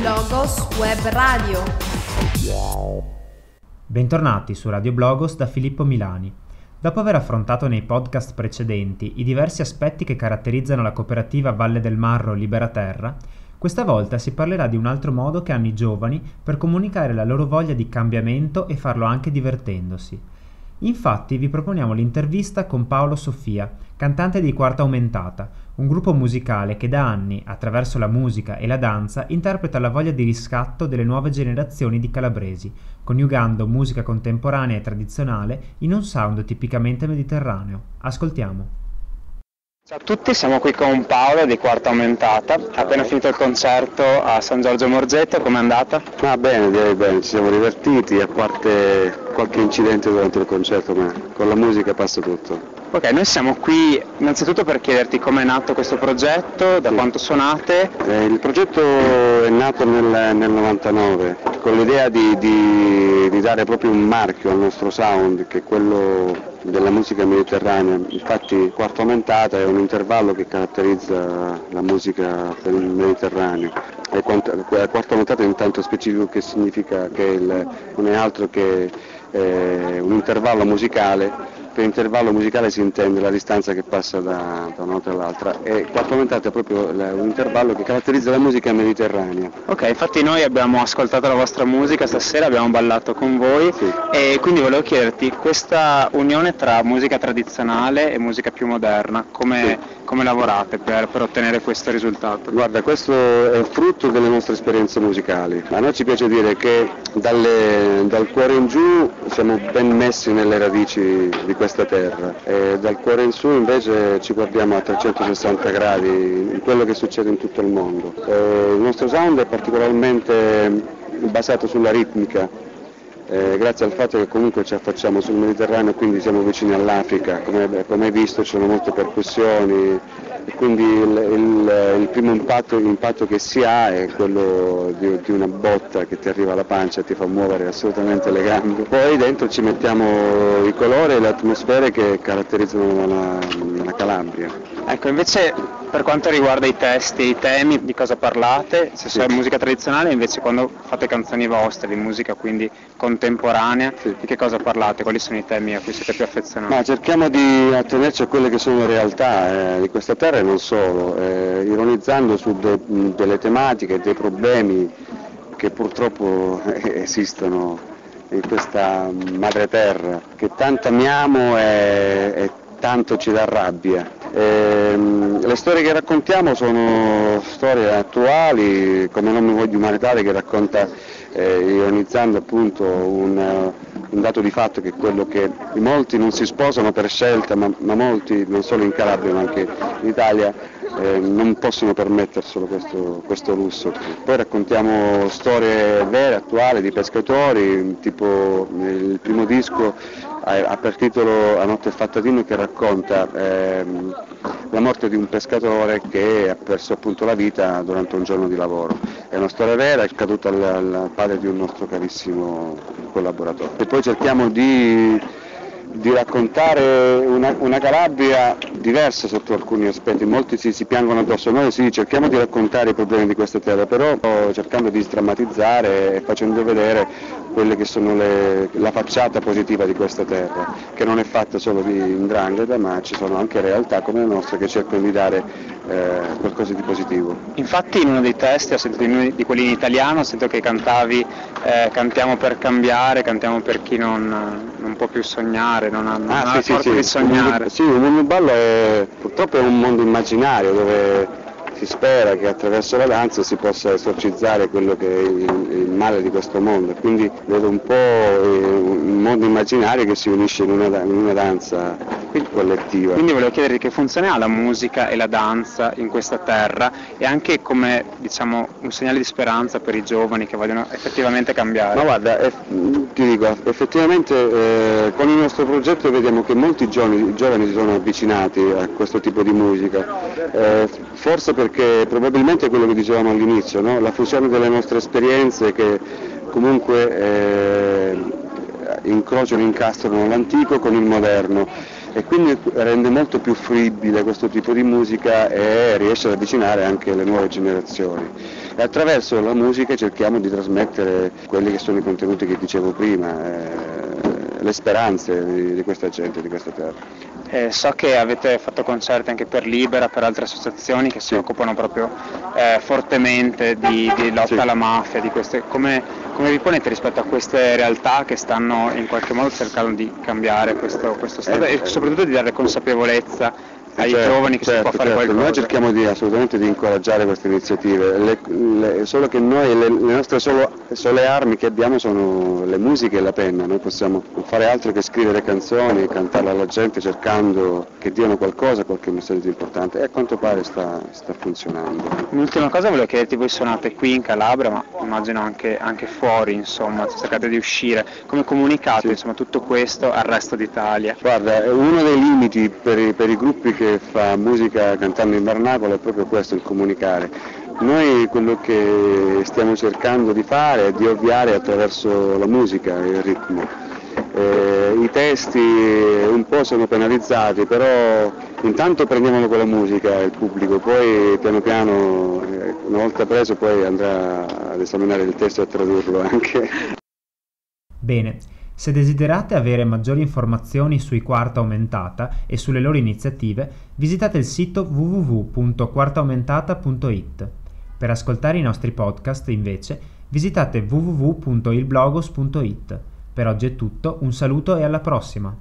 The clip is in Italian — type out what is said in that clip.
Blogos Web Radio. Bentornati su Radio Blogos da Filippo Milani. Dopo aver affrontato nei podcast precedenti i diversi aspetti che caratterizzano la cooperativa Valle del Marro Libera Terra, questa volta si parlerà di un altro modo che hanno i giovani per comunicare la loro voglia di cambiamento e farlo anche divertendosi. Infatti vi proponiamo l'intervista con Paolo Sofia, cantante di Quarta Aumentata, un gruppo musicale che da anni, attraverso la musica e la danza, interpreta la voglia di riscatto delle nuove generazioni di calabresi, coniugando musica contemporanea e tradizionale in un sound tipicamente mediterraneo. Ascoltiamo. Ciao a tutti, siamo qui con Paolo di Quarta Aumentata, appena finito il concerto a San Giorgio Morgetto, com'è andata? Ah bene, direi bene, ci siamo divertiti, a parte qualche incidente durante il concerto, ma con la musica passa tutto. Ok, noi siamo qui innanzitutto per chiederti come è nato questo progetto, da sì. quanto suonate. Eh, il progetto è nato nel, nel 99 con l'idea di, di, di, dare proprio un marchio al nostro sound, che è quello della musica mediterranea. Infatti quarto aumentata è un intervallo che caratterizza la musica del Mediterraneo. E quarto aumentata è intanto specifico che significa che il, non è altro che eh, un intervallo musicale per intervallo musicale si intende la distanza che passa da, da una nota all'altra e quattro aumentate è proprio un intervallo che caratterizza la musica mediterranea. Ok, infatti noi abbiamo ascoltato la vostra musica stasera, abbiamo ballato con voi sì. e quindi volevo chiederti questa unione tra musica tradizionale e musica più moderna, come, sì. come lavorate per, per, ottenere questo risultato? Guarda, questo è frutto delle nostre esperienze musicali. A noi ci piace dire che dalle, dal cuore in giù siamo ben messi nelle radici di questa terra e dal cuore in su invece ci guardiamo a 360 gradi in quello che succede in tutto il mondo. E il nostro sound è particolarmente basato sulla ritmica, eh, grazie al fatto che comunque ci affacciamo sul Mediterraneo, quindi siamo vicini all'Africa, come, come hai visto ci sono molte percussioni, quindi il, il, il primo impatto, impatto, che si ha è quello di, di, una botta che ti arriva alla pancia e ti fa muovere assolutamente le gambe. Poi dentro ci mettiamo i colori e le atmosfere che caratterizzano la, la Calabria. Ecco, invece per quanto riguarda i testi i temi, di cosa parlate? Se sì. è musica tradizionale, invece quando fate canzoni vostre, di musica quindi contemporanea, sì. di che cosa parlate? Quali sono i temi a cui siete più affezionati? Ma cerchiamo di attenerci a quelle che sono le realtà eh, di questa terra e non solo, eh, ironizzando su de- delle tematiche, dei problemi che purtroppo esistono in questa madre terra, che tanto amiamo e, e tanto ci dà rabbia. Ehm, le storie che raccontiamo sono storie attuali, come Nome Voglio Umanitaria che racconta, eh, ironizzando appunto un, un, dato di fatto che è quello che molti non si sposano per scelta, ma, ma molti, non solo in Calabria ma anche in Italia, eh, non possono permetterselo questo, questo, lusso. Poi raccontiamo storie vere, attuali, di pescatori, tipo il primo disco ha per titolo A notte fatta di noi che racconta ehm, la morte di un pescatore che ha perso appunto la vita durante un giorno di lavoro. È una storia vera, è caduta al, padre di un nostro carissimo collaboratore. E poi cerchiamo di di raccontare una, una, Calabria diversa sotto alcuni aspetti, molti si, si, piangono addosso, noi sì, cerchiamo di raccontare i problemi di questa terra, però cercando di sdrammatizzare e facendo vedere quelle che sono le, la facciata positiva di questa terra, che non è fatta solo di indrangheta, ma ci sono anche realtà come la nostra che cercano di dare eh, qualcosa di positivo. Infatti in uno dei testi, ho sentito di, di quelli in italiano, ho sentito che cantavi eh, cantiamo per cambiare, cantiamo per chi non, non può più sognare, non ha, non ah, ha sì, sì, sì. di sognare. Sì, il mondo ballo è, purtroppo è un mondo immaginario dove si spera che attraverso la danza si possa esorcizzare quello che è il, il male di questo mondo, quindi vedo un po' un mondo immaginario che si unisce in una, in una danza collettiva. Quindi volevo chiederti che funzione ha la musica e la danza in questa terra e anche come diciamo, un segnale di speranza per i giovani che vogliono effettivamente cambiare. Ma guarda, eh, ti dico, effettivamente eh, con il nostro progetto vediamo che molti giovani, giovani, si sono avvicinati a questo tipo di musica, eh, forse perché perché probabilmente è quello che dicevamo all'inizio, no? la fusione delle nostre esperienze che comunque eh, incrociano, incastrano l'antico con il moderno e quindi rende molto più fruibile questo tipo di musica e riesce ad avvicinare anche le nuove generazioni. E attraverso la musica cerchiamo di trasmettere quelli che sono i contenuti che dicevo prima, eh, le speranze di, di questa gente, di questa terra. Eh, so che avete fatto concerti anche per Libera, per altre associazioni che si occupano proprio eh, fortemente di, di lotta Sì. alla mafia, di queste, come, come vi ponete rispetto a queste realtà che stanno in qualche modo cercando di cambiare questo, questo stato Eh, e soprattutto di dare consapevolezza ai Certo, giovani che certo, si può fare certo. qualcosa? Noi cerchiamo di, assolutamente di incoraggiare queste iniziative, le- le- solo che noi le, le nostre solo, sole armi che abbiamo sono le musiche e la penna, noi possiamo fare altro che scrivere canzoni, cantarle alla gente cercando che diano qualcosa, qualche messaggio importante e a quanto pare sta, sta funzionando. Un'ultima cosa volevo chiederti, voi suonate qui in Calabria, ma immagino anche, anche fuori, insomma, cercate di uscire. Come comunicate Sì. insomma, tutto questo al resto d'Italia? Guarda, uno dei limiti per i, per i gruppi che fa musica cantando in vernacolo è proprio questo, il comunicare. Noi quello che stiamo cercando di fare è di ovviare attraverso la musica il ritmo. Eh, I testi un po' sono penalizzati, però intanto prendiamolo con la musica il pubblico, poi piano piano, eh, una volta preso, poi andrà ad esaminare il testo e a tradurlo anche. Bene, se desiderate avere maggiori informazioni sui Quarta Aumentata e sulle loro iniziative, visitate il sito www.quartaaumentata.it. Per ascoltare i nostri podcast, invece, visitate www.ilblogos.it. Per oggi è tutto, un saluto e alla prossima!